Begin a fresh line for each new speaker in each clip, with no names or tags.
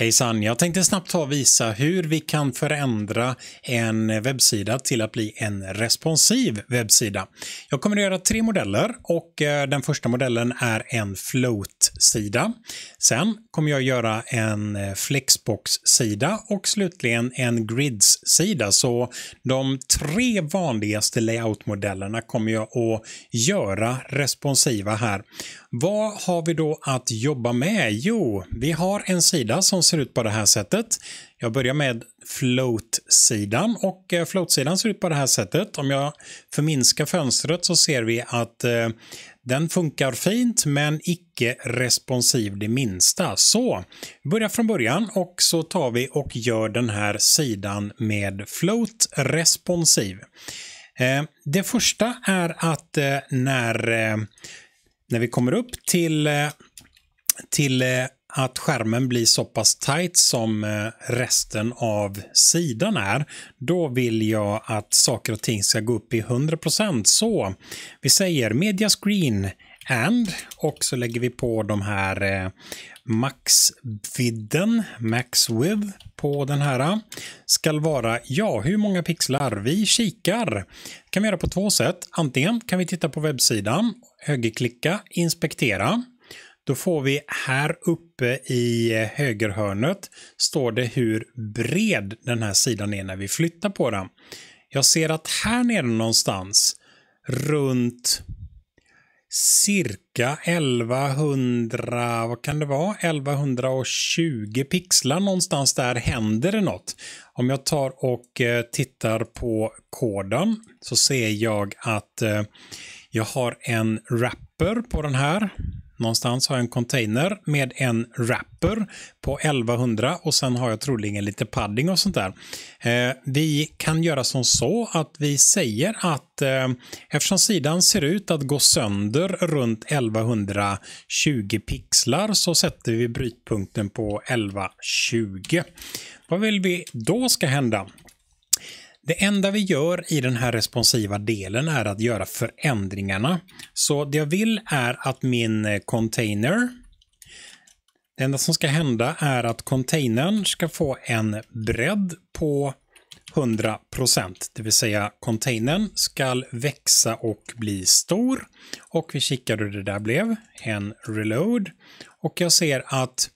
Hejsan, jag tänkte snabbt ta och visa hur vi kan förändra en webbsida till att bli en responsiv webbsida. Jag kommer att göra tre modeller och eh, den första modellen är en float-sida. Sen kommer jag göra en eh, flexbox-sida och slutligen en grids-sida. Så de tre vanligaste layout-modellerna kommer jag att göra responsiva här. Vad har vi då att jobba med? Jo, vi har en sida som ser ut på det här sättet. Jag börjar med float-sidan och eh, float-sidan ser ut på det här sättet. Om jag förminskar fönstret så ser vi att eh, den funkar fint men icke responsiv det minsta. Så vi börjar från början och så tar vi och gör den här sidan med float responsiv. Eh, det första är att eh, när, eh, när vi kommer upp till, eh, till eh, att skärmen blir så pass tight som eh, resten av sidan är, då vill jag att saker och ting ska gå upp i 100%. Så vi säger media screen and och så lägger vi på de här maxvidden, max width på den här ska vara, ja, hur många pixlar? Vi kikar. kan vi göra på två sätt. Antingen kan vi titta på webbsidan, högerklicka, inspektera. Då får vi här uppe i högerhörnet står det hur bred den här sidan är när vi flyttar på den. Jag ser att här nere någonstans runt cirka 1100, vad kan det vara, 1120 pixlar någonstans där händer det något. Om jag tar och eh, tittar på koden så ser jag att eh, jag har en wrapper på den här Någonstans har jag en container med en wrapper på 1100 och sen har jag troligen lite padding och sånt där. Eh, vi kan göra som så att vi säger att eh, eftersom sidan ser ut att gå sönder runt 1120 pixlar så sätter vi brytpunkten på 1120. Vad vill vi då ska hända? Det enda vi gör i den här responsiva delen är att göra förändringarna. Så det jag vill är att min eh, container, det enda som ska hända är att containern ska få en bredd på 100% det vill säga containern ska växa och bli stor. Och vi kikar hur det där blev. En reload. Och jag ser att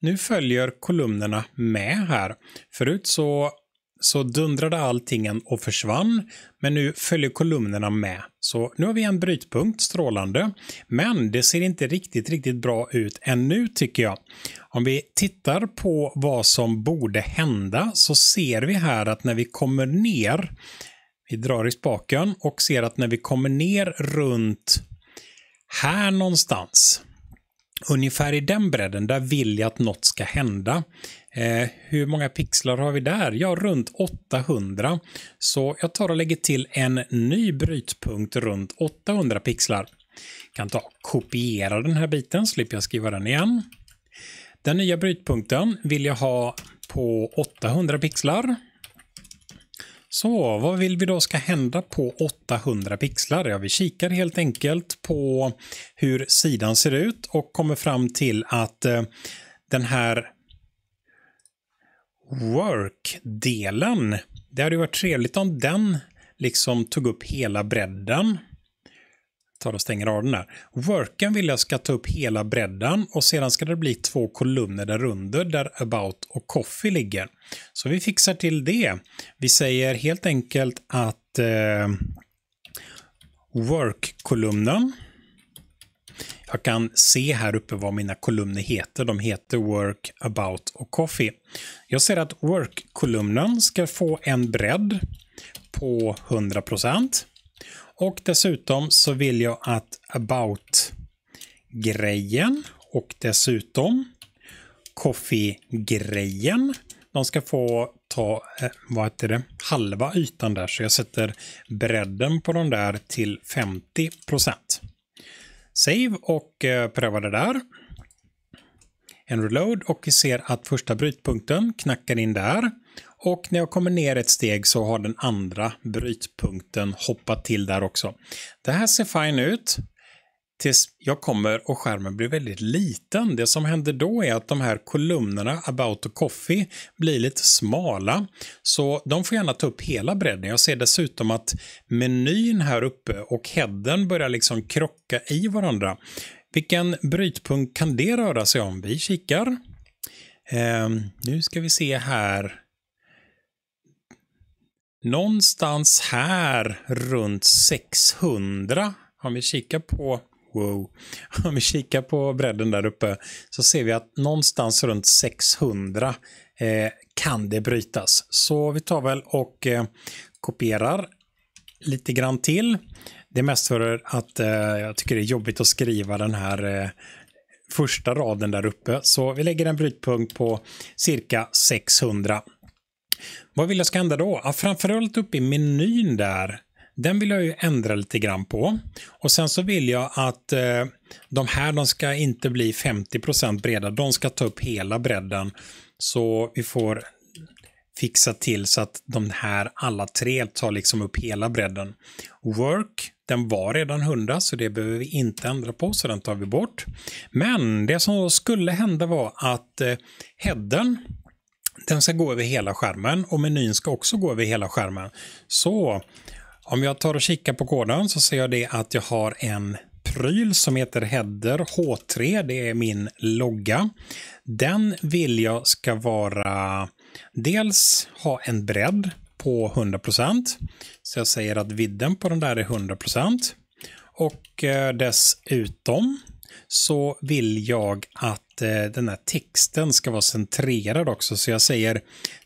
nu följer kolumnerna med här. Förut så så dundrade allting och försvann, men nu följer kolumnerna med. Så nu har vi en brytpunkt, strålande, men det ser inte riktigt, riktigt bra ut ännu tycker jag. Om vi tittar på vad som borde hända så ser vi här att när vi kommer ner, vi drar i spaken och ser att när vi kommer ner runt här någonstans, ungefär i den bredden, där vill jag att något ska hända. Eh, hur många pixlar har vi där? Ja, runt 800. Så jag tar och lägger till en ny brytpunkt runt 800 pixlar. Jag kan ta kopiera den här biten, slipper jag skriva den igen. Den nya brytpunkten vill jag ha på 800 pixlar. Så vad vill vi då ska hända på 800 pixlar? Ja, vi kikar helt enkelt på hur sidan ser ut och kommer fram till att eh, den här work-delen. Det hade varit trevligt om den liksom tog upp hela bredden. Tar och stänger av den där. Worken vill jag ska ta upp hela bredden och sedan ska det bli två kolumner där under där about och coffee ligger. Så vi fixar till det. Vi säger helt enkelt att eh, work-kolumnen jag kan se här uppe vad mina kolumner heter. De heter Work, About och Coffee. Jag ser att Work-kolumnen ska få en bredd på 100 och dessutom så vill jag att About-grejen och dessutom Coffee-grejen de ska få ta eh, vad heter det, halva ytan där, så jag sätter bredden på de där till 50% Save och eh, pröva det där. En reload och vi ser att första brytpunkten knackar in där. Och när jag kommer ner ett steg så har den andra brytpunkten hoppat till där också. Det här ser fine ut. tills jag kommer och skärmen blir väldigt liten. Det som händer då är att de här kolumnerna about och coffee blir lite smala. Så de får gärna ta upp hela bredden. Jag ser dessutom att menyn här uppe och headen börjar liksom krocka i varandra. Vilken brytpunkt kan det röra sig om? Vi kikar. Eh, nu ska vi se här. Någonstans här runt 600. Om vi kikar på wow. Om vi kikar på bredden där uppe så ser vi att någonstans runt 600 eh, kan det brytas. Så vi tar väl och eh, kopierar lite grann till. Det är mest för att eh, jag tycker det är jobbigt att skriva den här eh, första raden där uppe. Så vi lägger en brytpunkt på cirka 600. Vad vill jag ska hända då? Ja, framförallt uppe i menyn där. Den vill jag ju ändra lite grann på. Och sen så vill jag att eh, de här de ska inte bli 50% breda. De ska ta upp hela bredden. Så vi får fixa till så att de här alla tre tar liksom upp hela bredden. Work, den var redan 100 så det behöver vi inte ändra på så den tar vi bort. Men det som skulle hända var att eh, headen den ska gå över hela skärmen och menyn ska också gå över hela skärmen. Så om jag tar och kikar på koden så ser jag det att jag har en pryl som heter Header H3. Det är min logga. Den vill jag ska vara dels ha en bredd på 100%. Så jag säger att vidden på den där är 100%. Och eh, dessutom så vill jag att eh, den här texten ska vara centrerad också. Så jag säger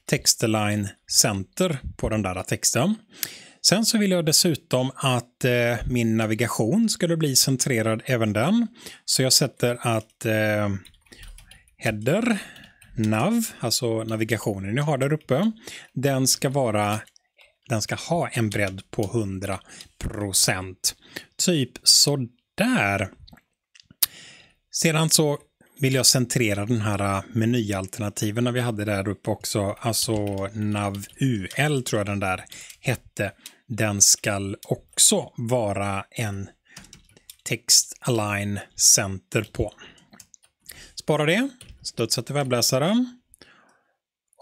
textline center på den där texten. Sen så vill jag dessutom att eh, min navigation skulle bli centrerad även den. Så jag sätter att eh, header nav, alltså navigationen jag har där uppe, den ska vara den ska ha en bredd på 100% Typ sådär. Sedan så vill jag centrera den här äh, menyalternativen vi hade där uppe också. Alltså NAVUL tror jag den där hette. Den ska också vara en text align center på. Spara det, studsa till webbläsaren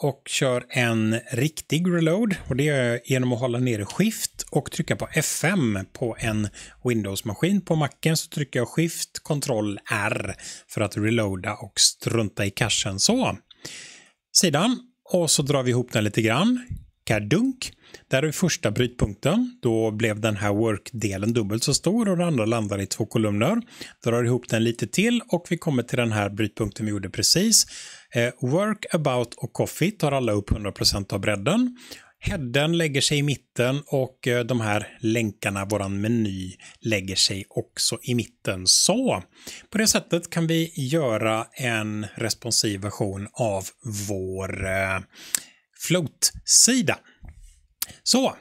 och kör en riktig reload. Och Det gör jag genom att hålla ner Shift och trycka på F5 på en Windows-maskin. På Macen så trycker jag Shift, Ctrl R för att reloada och strunta i cachen. Så. Sidan. Och så drar vi ihop den lite grann. Kardunk. Där är första brytpunkten. Då blev den här work-delen dubbelt så stor och den andra landar i två kolumner. Drar ihop den lite till och vi kommer till den här brytpunkten vi gjorde precis. Eh, work, about och coffee tar alla upp 100% av bredden. Headen lägger sig i mitten och eh, de här länkarna, våran meny, lägger sig också i mitten. Så på det sättet kan vi göra en responsiv version av vår eh, float-sida. Så,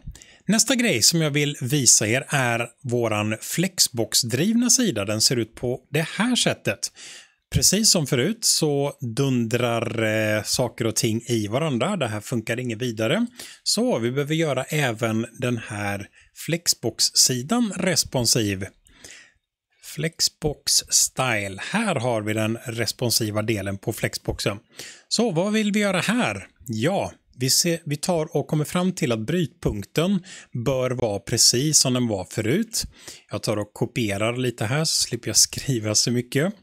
nästa grej som jag vill visa er är våran Flexbox-drivna sida. Den ser ut på det här sättet. Precis som förut så dundrar eh, saker och ting i varandra. Det här funkar inget vidare. Så vi behöver göra även den här Flexbox-sidan responsiv. Flexbox Style. Här har vi den responsiva delen på Flexboxen. Så vad vill vi göra här? Ja, vi, ser, vi tar och kommer fram till att brytpunkten bör vara precis som den var förut. Jag tar och kopierar lite här så slipper jag skriva så mycket.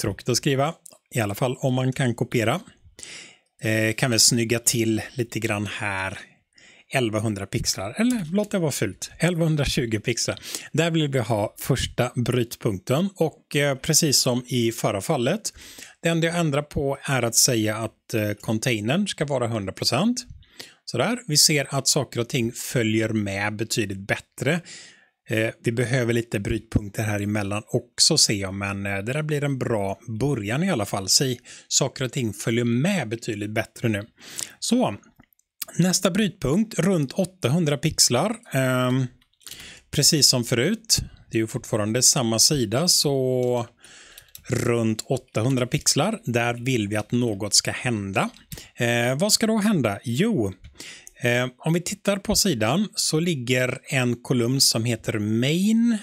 Tråkigt att skriva, i alla fall om man kan kopiera. Eh, kan väl snygga till lite grann här. 1100 pixlar, eller låt det vara fult. 1120 pixlar. Där vill vi ha första brytpunkten och eh, precis som i förra fallet. Det enda jag ändrar på är att säga att eh, containern ska vara 100%. Sådär, vi ser att saker och ting följer med betydligt bättre. Eh, vi behöver lite brytpunkter här emellan också ser jag, men eh, det där blir en bra början i alla fall. Si, saker och ting följer med betydligt bättre nu. Så, nästa brytpunkt runt 800 pixlar. Ehm, precis som förut. Det är ju fortfarande samma sida, så runt 800 pixlar. Där vill vi att något ska hända. Eh, vad ska då hända? Jo, Eh, om vi tittar på sidan så ligger en kolumn som heter main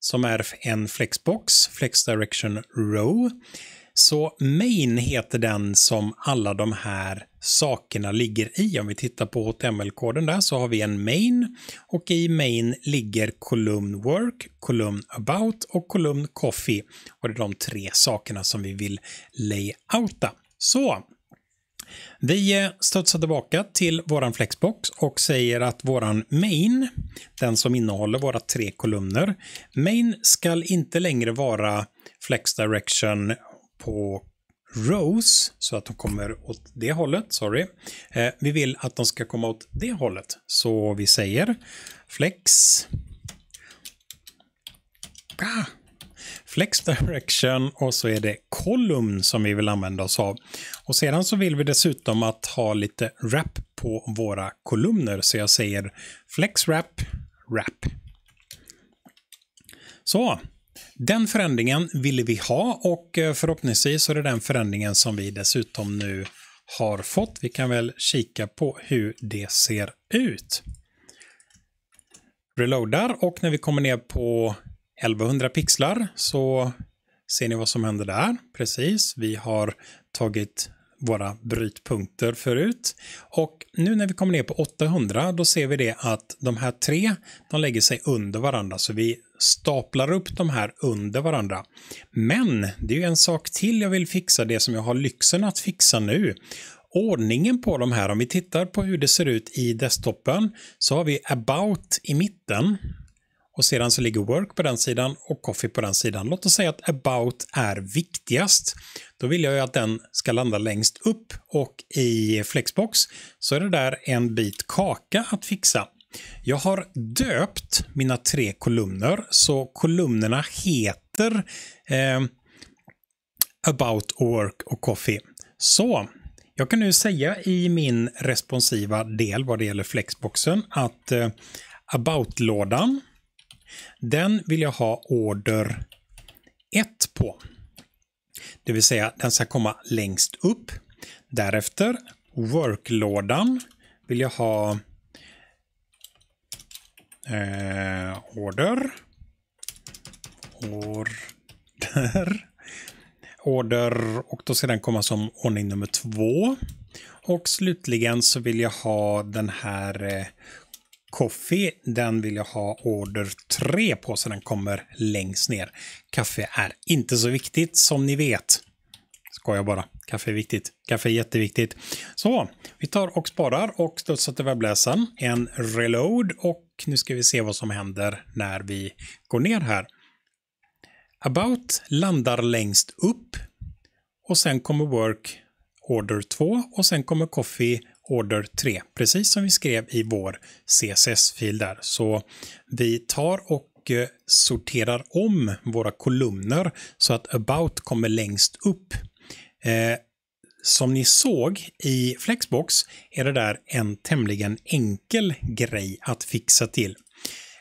som är en flexbox, flex direction row. Så main heter den som alla de här sakerna ligger i. Om vi tittar på HTML-koden där så har vi en main och i main ligger kolumn work, kolumn about och kolumn coffee. Och det är de tre sakerna som vi vill layouta. Så, vi studsar tillbaka till våran flexbox och säger att våran main, den som innehåller våra tre kolumner, main ska inte längre vara flex direction på rows så att de kommer åt det hållet. Sorry. Eh, vi vill att de ska komma åt det hållet. Så vi säger flex ah, flex direction och så är det kolumn som vi vill använda oss av. Och sedan så vill vi dessutom att ha lite wrap på våra kolumner så jag säger flex wrap wrap. Så, den förändringen ville vi ha och eh, förhoppningsvis är det den förändringen som vi dessutom nu har fått. Vi kan väl kika på hur det ser ut. Reloadar och när vi kommer ner på 1100 pixlar så ser ni vad som händer där. Precis, vi har tagit våra brytpunkter förut. Och nu när vi kommer ner på 800 då ser vi det att de här tre de lägger sig under varandra så vi staplar upp de här under varandra. Men det är ju en sak till jag vill fixa, det som jag har lyxen att fixa nu. Ordningen på de här, om vi tittar på hur det ser ut i desktopen, så har vi about i mitten och sedan så ligger work på den sidan och coffee på den sidan. Låt oss säga att about är viktigast. Då vill jag ju att den ska landa längst upp och i Flexbox så är det där en bit kaka att fixa. Jag har döpt mina tre kolumner så kolumnerna heter eh, About, Work och Coffee. Så jag kan nu säga i min responsiva del vad det gäller Flexboxen att eh, About-lådan den vill jag ha order 1 på. Det vill säga den ska komma längst upp. Därefter work-lådan vill jag ha Eh, order. Order. Order och då ska den komma som ordning nummer två. Och slutligen så vill jag ha den här eh, Coffee, den vill jag ha order 3 på så den kommer längst ner. Kaffe är inte så viktigt som ni vet. Skojar bara. Kaffe är viktigt. Kaffe är jätteviktigt. Så, vi tar och sparar och studsar till webbläsaren. En reload och nu ska vi se vad som händer när vi går ner här. About landar längst upp och sen kommer Work Order 2 och sen kommer Coffee Order 3, precis som vi skrev i vår CSS-fil där. Så vi tar och eh, sorterar om våra kolumner så att About kommer längst upp. Eh, som ni såg i Flexbox är det där en tämligen enkel grej att fixa till.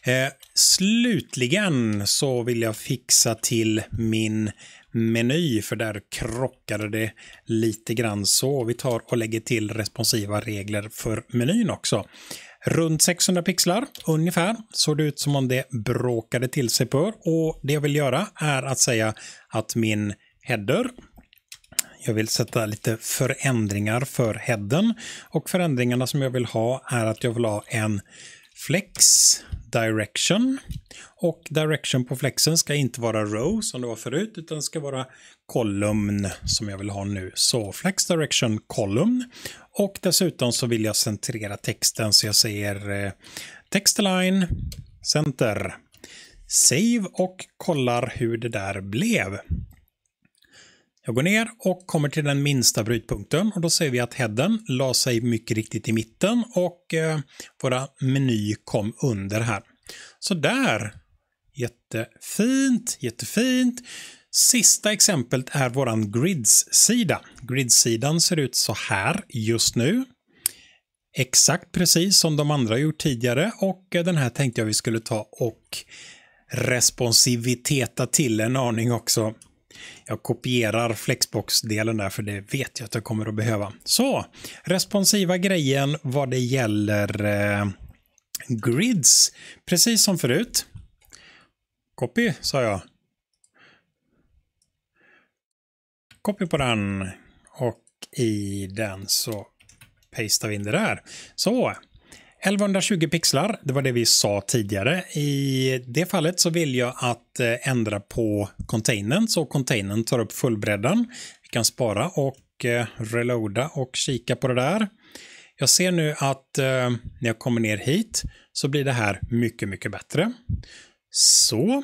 Eh, slutligen så vill jag fixa till min meny för där krockade det lite grann så. Vi tar och lägger till responsiva regler för menyn också. Runt 600 pixlar ungefär såg det ut som om det bråkade till sig på och det jag vill göra är att säga att min header jag vill sätta lite förändringar för headen och förändringarna som jag vill ha är att jag vill ha en flex direction och direction på flexen ska inte vara row som det var förut utan ska vara kolumn som jag vill ha nu. Så flex direction kolumn och dessutom så vill jag centrera texten så jag säger eh, text align center save och kollar hur det där blev. Jag går ner och kommer till den minsta brytpunkten och då ser vi att headen la sig mycket riktigt i mitten och eh, våra meny kom under här. Så där. Jättefint, jättefint. Sista exemplet är våran grids-sida. Grids-sidan ser ut så här just nu. Exakt precis som de andra gjort tidigare och eh, den här tänkte jag vi skulle ta och responsiviteta till en aning också. Jag kopierar Flexbox-delen där för det vet jag att jag kommer att behöva. Så, responsiva grejen vad det gäller eh, grids. Precis som förut. Copy, sa jag. Copy på den. Och i den så pastar vi in det där. Så, 1120 pixlar, det var det vi sa tidigare. I det fallet så vill jag att eh, ändra på containern så containern tar upp fullbredden. Vi kan spara och eh, reloada och kika på det där. Jag ser nu att eh, när jag kommer ner hit så blir det här mycket, mycket bättre. Så,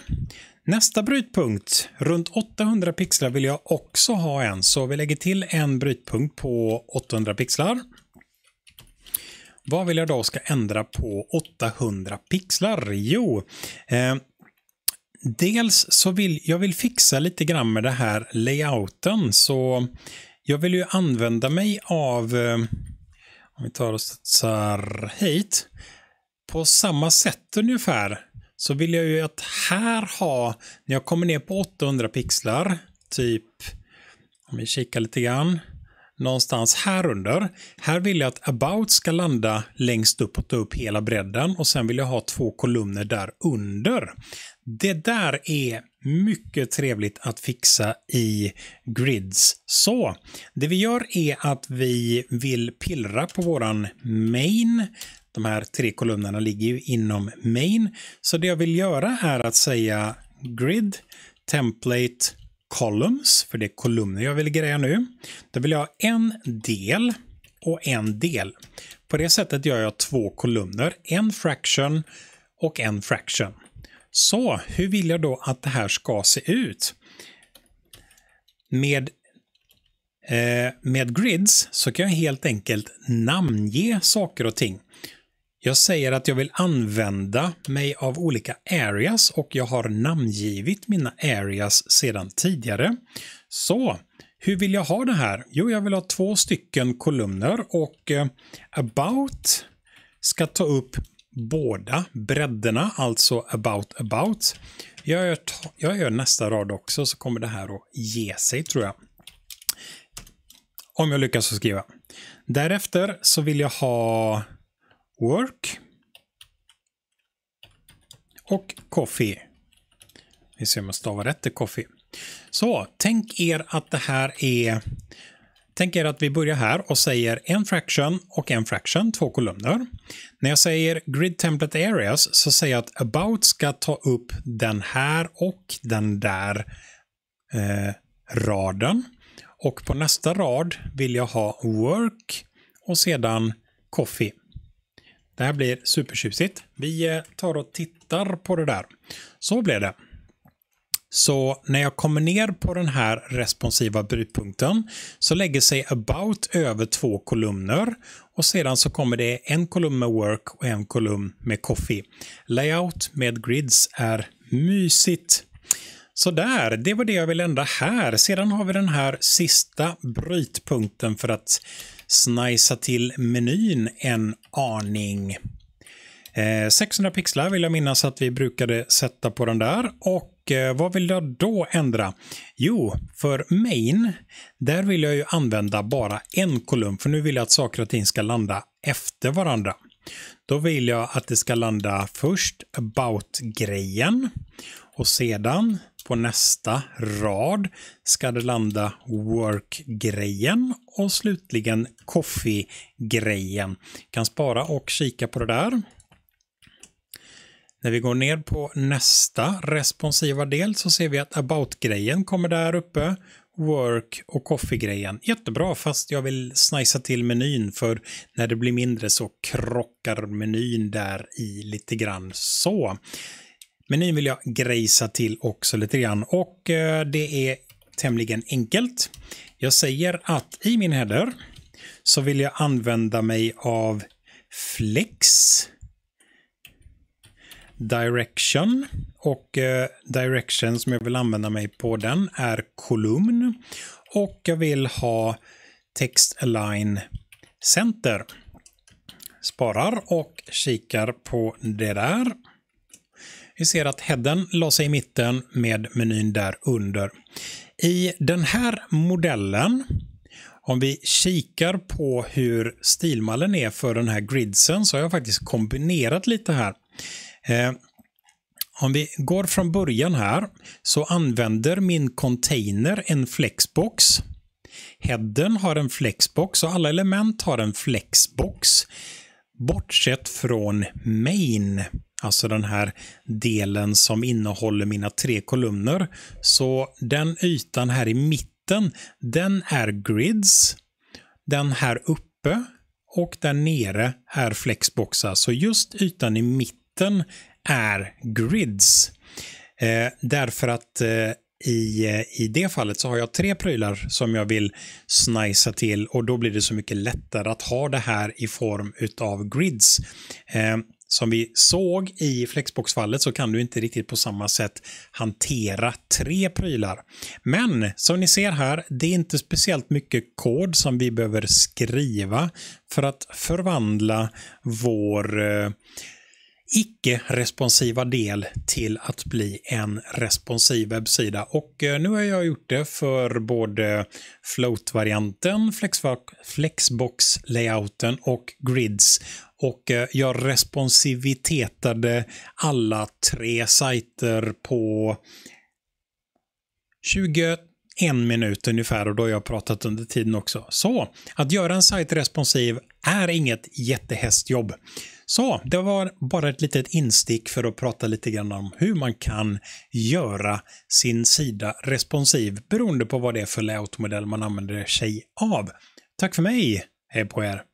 nästa brytpunkt, runt 800 pixlar vill jag också ha en, så vi lägger till en brytpunkt på 800 pixlar. Vad vill jag då ska ändra på 800 pixlar? Jo, eh, dels så vill jag vill fixa lite grann med det här layouten, så jag vill ju använda mig av, eh, om vi tar och satsar hit, på samma sätt ungefär så vill jag ju att här ha, när jag kommer ner på 800 pixlar, typ, om vi kikar lite grann, någonstans här under. Här vill jag att about ska landa längst upp och ta upp hela bredden och sen vill jag ha två kolumner där under. Det där är mycket trevligt att fixa i grids. Så, det vi gör är att vi vill pillra på våran main. De här tre kolumnerna ligger ju inom main. Så det jag vill göra är att säga grid template columns, för det är kolumner jag vill greja nu. Då vill jag ha en del och en del. På det sättet gör jag två kolumner, en fraction och en fraction. Så hur vill jag då att det här ska se ut? Med, eh, med grids så kan jag helt enkelt namnge saker och ting. Jag säger att jag vill använda mig av olika areas och jag har namngivit mina areas sedan tidigare. Så, hur vill jag ha det här? Jo, jag vill ha två stycken kolumner och eh, about ska ta upp båda bredderna, alltså about about. Jag gör, jag gör nästa rad också så kommer det här att ge sig tror jag. Om jag lyckas skriva. Därefter så vill jag ha work och coffee. Vi ser om jag stavar rätt till coffee. Så tänk er att det här är Tänk er att vi börjar här och säger en fraction och en fraction, två kolumner. När jag säger grid template areas så säger jag att about ska ta upp den här och den där eh, raden. Och på nästa rad vill jag ha work och sedan coffee. Det här blir supertjusigt. Vi eh, tar och tittar på det där. Så blev det. Så när jag kommer ner på den här responsiva brytpunkten så lägger sig about över två kolumner och sedan så kommer det en kolumn med work och en kolumn med coffee. Layout med grids är mysigt. Så där, det var det jag ville ändra här. Sedan har vi den här sista brytpunkten för att snajsa till menyn en aning. Eh, 600 pixlar vill jag minnas att vi brukade sätta på den där. Och eh, vad vill jag då ändra? Jo, för main, där vill jag ju använda bara en kolumn, för nu vill jag att saker och ting ska landa efter varandra. Då vill jag att det ska landa först about-grejen och sedan på nästa rad ska det landa work-grejen och slutligen coffee-grejen. Kan spara och kika på det där. När vi går ner på nästa responsiva del så ser vi att about-grejen kommer där uppe. Work och coffee-grejen. Jättebra, fast jag vill snajsa till menyn för när det blir mindre så krockar menyn där i lite grann så. Menyn vill jag grejsa till också lite grann och eh, det är tämligen enkelt. Jag säger att i min header så vill jag använda mig av flex direction och eh, direction som jag vill använda mig på den är kolumn och jag vill ha text align center. Sparar och kikar på det där. Vi ser att headen la sig i mitten med menyn där under. I den här modellen, om vi kikar på hur stilmallen är för den här gridsen så har jag faktiskt kombinerat lite här. Eh, om vi går från början här så använder min container en flexbox. Headen har en flexbox och alla element har en flexbox. Bortsett från main, alltså den här delen som innehåller mina tre kolumner. Så den ytan här i mitten, den är grids. Den här uppe och där nere är flexboxar. Så just ytan i mitten är grids. Eh, därför att eh, i, eh, i det fallet så har jag tre prylar som jag vill snajsa till och då blir det så mycket lättare att ha det här i form av grids. Eh, som vi såg i Flexbox-fallet så kan du inte riktigt på samma sätt hantera tre prylar. Men som ni ser här, det är inte speciellt mycket kod som vi behöver skriva för att förvandla vår eh, icke-responsiva del till att bli en responsiv webbsida. Och eh, nu har jag gjort det för både float-varianten, flexbox-layouten och grids. Och eh, jag responsivitetade alla tre sajter på 21 minuter ungefär och då har jag pratat under tiden också. Så, att göra en sajt responsiv är inget jättehästjobb. Så, det var bara ett litet instick för att prata lite grann om hur man kan göra sin sida responsiv beroende på vad det är för layoutmodell man använder sig av. Tack för mig! Hej på er!